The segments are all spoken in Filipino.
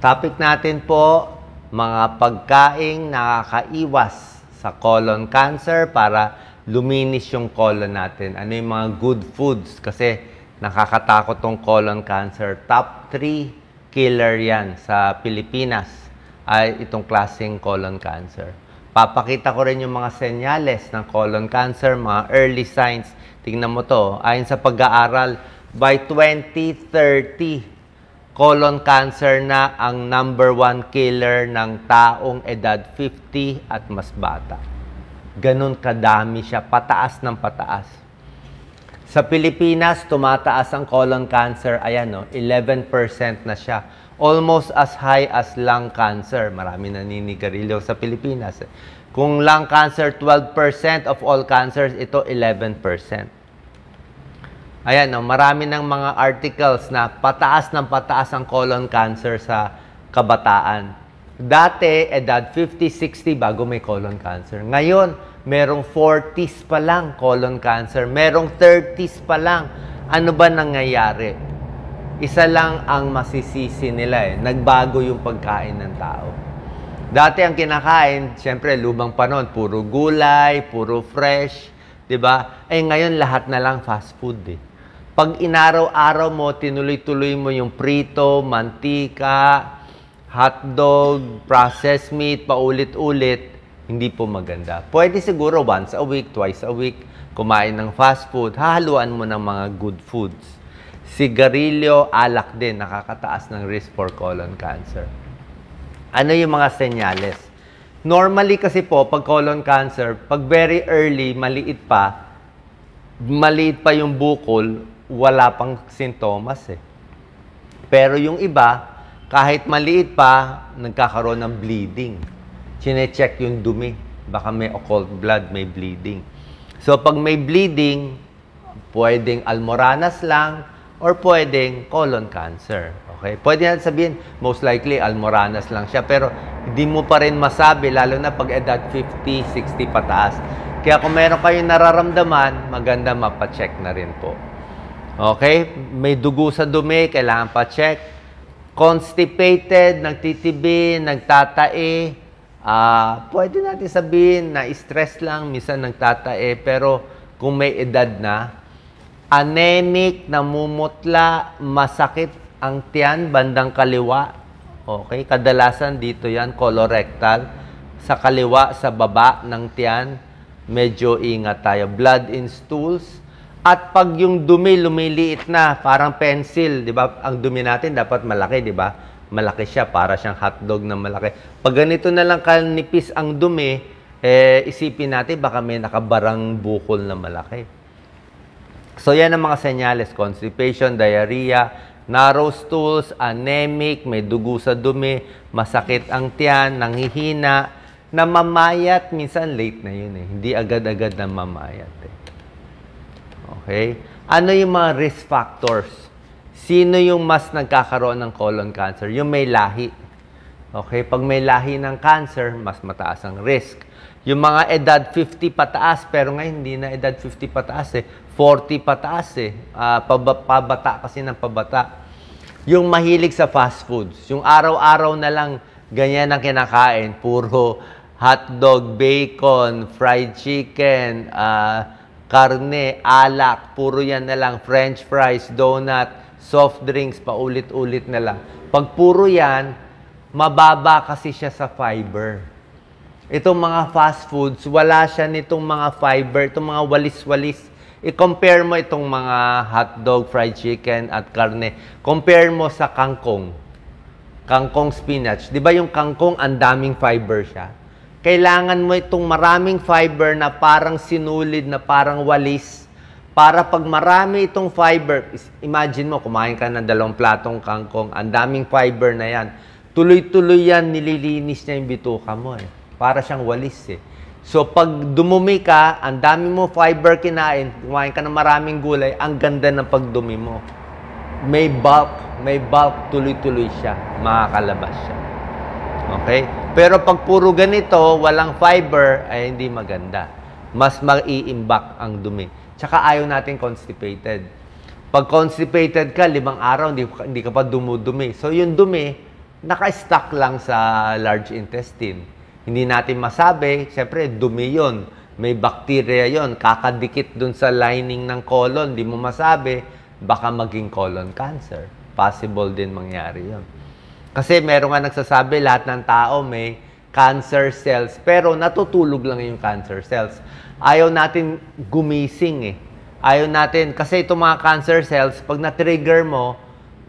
Topic natin po, mga pagkaing nakakaiwas sa colon cancer para luminis yung colon natin. Ano yung mga good foods? Kasi nakakatakot tong colon cancer. Top 3 killer yan sa Pilipinas ay itong klaseng colon cancer. Papakita ko rin yung mga senyales ng colon cancer, mga early signs. Tingnan mo to. Ayon sa pag-aaral, by 2030, colon cancer na ang number one killer ng taong edad 50 at mas bata. Ganon kadami siya, pataas ng pataas. Sa Pilipinas, tumataas ang colon cancer, ayan no, 11% na siya. Almost as high as lung cancer. Marami naninigarilyo sa Pilipinas. Kung lung cancer, 12% of all cancers, ito 11%. Ayan, no, marami ng mga articles na pataas ng pataas ang colon cancer sa kabataan. Dati, edad 50, 60 bago may colon cancer. Ngayon, merong 40s pa lang colon cancer. Merong 30s pa lang. Ano ba nangyayari? Isa lang ang masisisi nila eh. Nagbago yung pagkain ng tao. Dati ang kinakain, siyempre lumang panon, puro gulay, puro fresh, 'di ba? Eh ngayon lahat na lang fast food eh. Pag inaraw-araw mo, tinuloy-tuloy mo yung prito, mantika, hotdog, processed meat, paulit-ulit, hindi po maganda. Pwede siguro once a week, twice a week, kumain ng fast food, hahaluan mo ng mga good foods. Sigarilyo, alak din, nakakataas ng risk for colon cancer. Ano yung mga senyales? Normally kasi po, pag colon cancer, pag very early, maliit pa, maliit pa yung bukol, wala pang sintomas eh. Pero yung iba, kahit maliit pa, nagkakaroon ng bleeding. Chine-check yung dumi. Baka may occult blood, may bleeding. So pag may bleeding, pwedeng almoranas lang or pwedeng colon cancer. Okay? Pwede natin sabihin, most likely almoranas lang siya. Pero hindi mo pa rin masabi, lalo na pag edad 50, 60 pataas. Kaya kung meron kayong nararamdaman, maganda mapacheck na rin po. Okay? May dugo sa dumi, kailangan pa check. Constipated, nagtitibi, nagtatae. Uh, pwede natin sabihin na stress lang, minsan nagtatae. Pero kung may edad na, anemic, namumutla, masakit ang tiyan, bandang kaliwa. Okay? Kadalasan dito yan, colorectal. Sa kaliwa, sa baba ng tiyan, medyo ingat tayo. Blood in stools, at pag yung dumi lumiliit na, parang pencil, di ba? Ang dumi natin dapat malaki, di ba? Malaki siya, para siyang hotdog na malaki. Pag ganito na lang kanipis ang dumi, eh, isipin natin baka may nakabarang bukol na malaki. So yan ang mga senyales, constipation, diarrhea, narrow stools, anemic, may dugo sa dumi, masakit ang tiyan, nanghihina, namamayat, minsan late na yun eh. Hindi agad-agad na mamayat eh. Okay? Ano yung mga risk factors? Sino yung mas nagkakaroon ng colon cancer? Yung may lahi. Okay? Pag may lahi ng cancer, mas mataas ang risk. Yung mga edad 50 pataas, pero ngayon hindi na edad 50 pataas eh. 40 pataas eh. Uh, pabata kasi ng pabata. Yung mahilig sa fast foods. Yung araw-araw na lang ganyan ang kinakain. Puro hotdog, bacon, fried chicken, uh, karne, alak, puro yan na lang, french fries, donut, soft drinks, paulit-ulit na lang. Pag puro yan, mababa kasi siya sa fiber. Itong mga fast foods, wala siya nitong mga fiber, itong mga walis-walis. I-compare mo itong mga hotdog, fried chicken at karne. Compare mo sa kangkong. Kangkong spinach. Di ba yung kangkong, ang daming fiber siya? Kailangan mo itong maraming fiber na parang sinulid, na parang walis. Para pag marami itong fiber, imagine mo, kumain ka ng dalawang platong kangkong, ang daming fiber na yan. Tuloy-tuloy yan, nililinis niya yung bituka mo eh. Para siyang walis eh. So pag dumumi ka, ang dami mo fiber kinain, kumain ka ng maraming gulay, ang ganda ng pagdumi mo. May bulk, may bulk, tuloy-tuloy siya, makakalabas siya. Okay? Pero pag puro ganito, walang fiber, ay hindi maganda. Mas maiimbak ang dumi. Tsaka ayaw natin constipated. Pag constipated ka, limang araw, hindi, hindi ka pa dumudumi. So yung dumi, naka-stuck lang sa large intestine. Hindi natin masabi, syempre, dumi yun. May bacteria yon kakadikit dun sa lining ng colon, di mo masabi, baka maging colon cancer. Possible din mangyari yon. Kasi meron nga nagsasabi, lahat ng tao may cancer cells, pero natutulog lang yung cancer cells. Ayaw natin gumising eh. Ayaw natin, kasi itong mga cancer cells, pag na-trigger mo,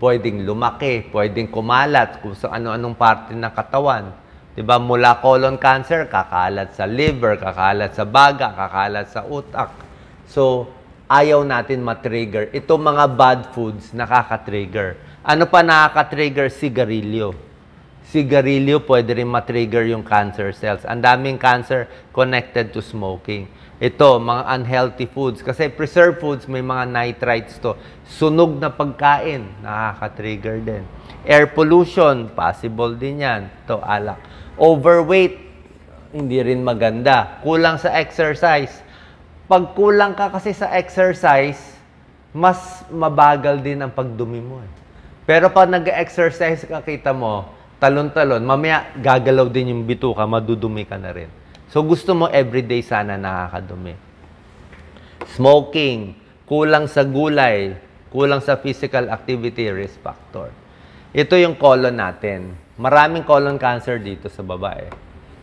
pwedeng lumaki, pwedeng kumalat kung sa ano-anong parte ng katawan. 'Di ba? Mula colon cancer, kakalat sa liver, kakalat sa baga, kakalat sa utak. So, ayaw natin ma-trigger. Ito mga bad foods nakaka-trigger. Ano pa nakaka-trigger? Sigarilyo. Sigarilyo pwede rin ma-trigger yung cancer cells. Ang daming cancer connected to smoking. Ito, mga unhealthy foods. Kasi preserved foods, may mga nitrites to. Sunog na pagkain, nakaka-trigger din. Air pollution, possible din yan. Ito, alak. Overweight, hindi rin maganda. Kulang sa exercise. Pag kulang ka kasi sa exercise, mas mabagal din ang pagdumi mo. Eh. Pero pag nag-exercise ka, kita mo, talon-talon, mamaya gagalaw din yung bituka, madudumi ka na rin. So gusto mo everyday sana nakakadumi. Smoking, kulang sa gulay, kulang sa physical activity risk factor. Ito yung colon natin. Maraming colon cancer dito sa babae.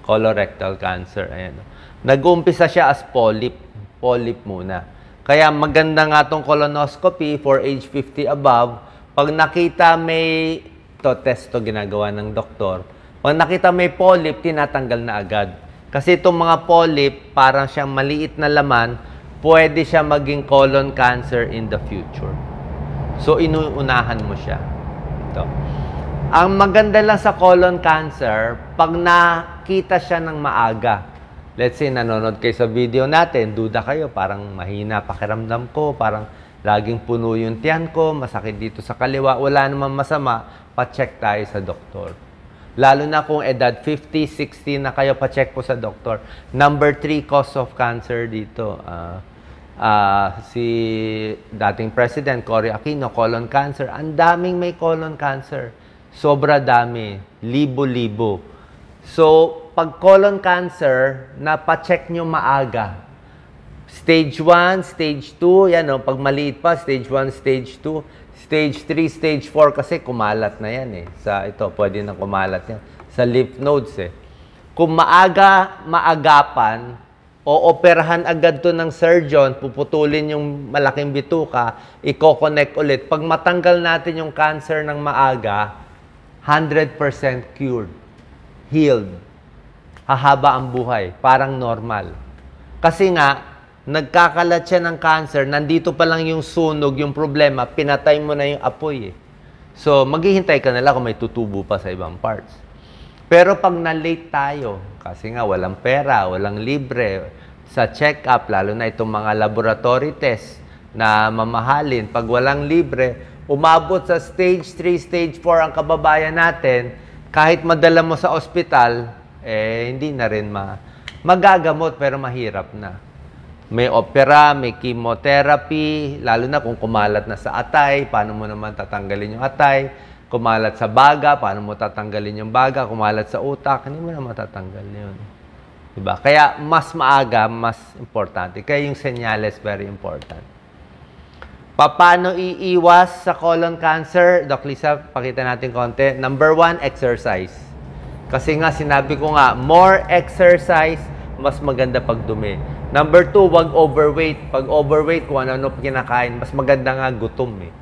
Colorectal cancer. Ayan. Nag-uumpisa siya as polyp. Polyp muna. Kaya maganda nga tong colonoscopy for age 50 above. Pag nakita may, to test to ginagawa ng doktor. Pag nakita may polyp, tinatanggal na agad. Kasi itong mga polyp, parang siyang maliit na laman, pwede siya maging colon cancer in the future. So, inuunahan mo siya. Ito. Ang maganda lang sa colon cancer, pag nakita siya ng maaga, let's say nanonood kayo sa video natin, duda kayo, parang mahina pakiramdam ko, parang laging puno yung tiyan ko, masakit dito sa kaliwa, wala namang masama, pa-check tayo sa doktor. Lalo na kung edad 50, 60 na kayo, pa-check po sa doktor. Number 3 cause of cancer dito. Uh, uh, si dating President Cory Aquino, colon cancer. Ang daming may colon cancer. Sobra dami. Libo-libo. So, pag colon cancer, napacheck nyo maaga. Stage 1, stage 2, yan o, pag maliit pa, stage 1, stage 2, stage 3, stage 4, kasi kumalat na yan eh. Sa ito, pwede na kumalat yan. Sa lymph nodes eh. Kung maaga, maagapan, o operahan agad to ng surgeon, puputulin yung malaking bituka, i-connect ulit. Pag matanggal natin yung cancer ng maaga, 100% cured, healed. Hahaba ang buhay, parang normal. Kasi nga, nagkakalat siya ng cancer, nandito pa lang yung sunog, yung problema, pinatay mo na yung apoy eh. So, maghihintay ka na lang kung may tutubo pa sa ibang parts. Pero pag na-late tayo, kasi nga walang pera, walang libre, sa check-up, lalo na itong mga laboratory test na mamahalin, pag walang libre, umabot sa stage 3, stage 4 ang kababayan natin, kahit madala mo sa ospital, eh, hindi na rin ma magagamot pero mahirap na. May opera, may chemotherapy, lalo na kung kumalat na sa atay, paano mo naman tatanggalin yung atay? Kumalat sa baga, paano mo tatanggalin yung baga? Kumalat sa utak, hindi mo na matatanggal yun. Diba? Kaya mas maaga, mas importante. Kaya yung senyales very important. Paano iiwas sa colon cancer? Doc Lisa, pakita natin konti. Number one, exercise. Kasi nga, sinabi ko nga, more exercise, mas maganda pag dumi. Number two, wag overweight. Pag overweight, kung ano-ano kinakain, mas maganda nga gutom eh.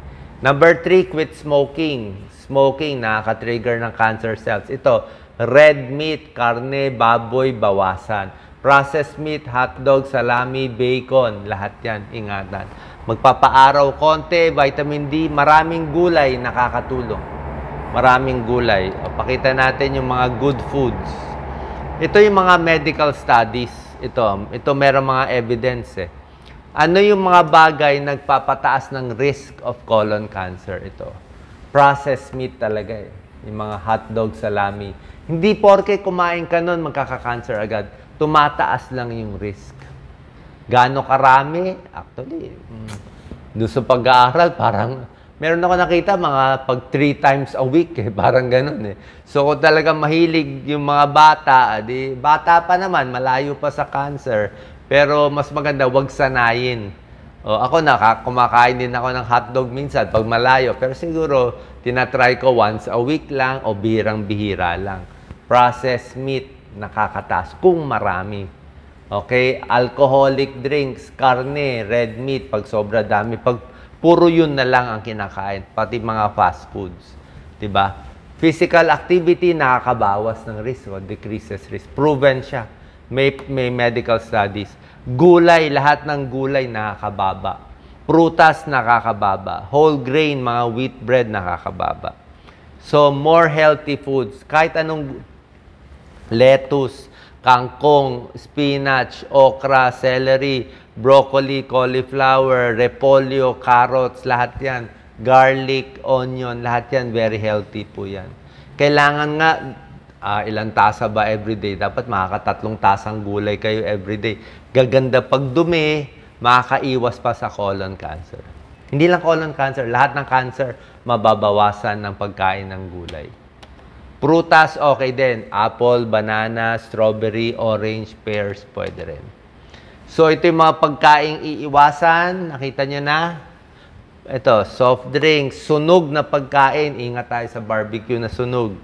Number three, quit smoking. Smoking, nakaka-trigger ng cancer cells. Ito, red meat, karne, baboy, bawasan. Processed meat, hotdog, salami, bacon, lahat yan, ingatan. Magpapaaraw konti, vitamin D, maraming gulay nakakatulong. Maraming gulay. O, pakita natin yung mga good foods. Ito yung mga medical studies. Ito, ito meron mga evidence eh. Ano yung mga bagay nagpapataas ng risk of colon cancer? Ito processed meat talaga eh. Yung mga hotdog, salami. Hindi porke kumain ka nun, magkaka-cancer agad. Tumataas lang yung risk. Gano'ng karami? Actually, mm, doon sa pag-aaral, parang Meron ako nakita mga pag three times a week eh, parang ganun eh. So kung talaga mahilig yung mga bata, di bata pa naman, malayo pa sa cancer. Pero mas maganda, wag sanayin. O, ako naka, kumakain din ako ng hotdog minsan pag malayo. Pero siguro, tinatry ko once a week lang o birang-bihira lang. Processed meat, nakakataas kung marami. Okay? Alcoholic drinks, karne, red meat, pag sobra dami. Pag puro yun na lang ang kinakain, pati mga fast foods. 'Di ba? Physical activity nakakabawas ng risk o decreases risk. Proven siya. May, may medical studies. Gulay, lahat ng gulay nakakababa. Prutas nakakababa. Whole grain, mga wheat bread nakakababa. So, more healthy foods. Kahit anong lettuce, kangkong, spinach, okra, celery, broccoli, cauliflower, repolyo, carrots, lahat yan. Garlic, onion, lahat yan, very healthy po yan. Kailangan nga, uh, ilang tasa ba everyday? Dapat makakatatlong tasang gulay kayo everyday. Gaganda pag dumi, makakaiwas pa sa colon cancer. Hindi lang colon cancer, lahat ng cancer mababawasan ng pagkain ng gulay. Prutas, okay din. Apple, banana, strawberry, orange, pears, pwede rin. So, ito yung mga pagkaing iiwasan. Nakita nyo na? Ito, soft drinks, sunog na pagkain. Ingat tayo sa barbecue na sunog.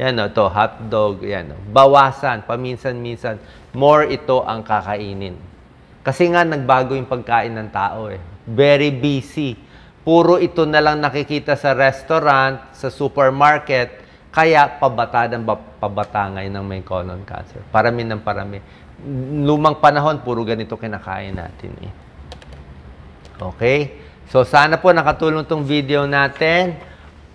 Yan o, ito, hotdog. Yan o. Bawasan, paminsan-minsan. More ito ang kakainin. Kasi nga, nagbago yung pagkain ng tao eh. Very busy. Puro ito na lang nakikita sa restaurant, sa supermarket, kaya pabata ng pabata ngayon ng may colon cancer. Parami ng parami. Lumang panahon, puro ganito kinakain natin eh. Okay? So sana po nakatulong tong video natin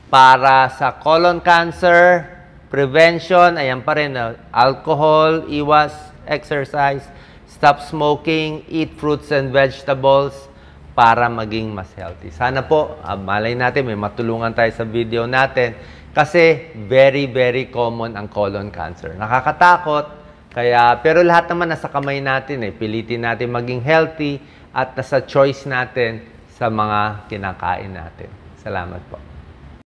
para sa colon cancer, prevention, ayan pa rin, uh, alcohol, iwas, exercise, stop smoking, eat fruits and vegetables para maging mas healthy. Sana po, uh, malay natin, may matulungan tayo sa video natin kasi very, very common ang colon cancer. Nakakatakot, kaya, pero lahat naman nasa kamay natin eh. Pilitin natin maging healthy at nasa choice natin sa mga kinakain natin. Salamat po.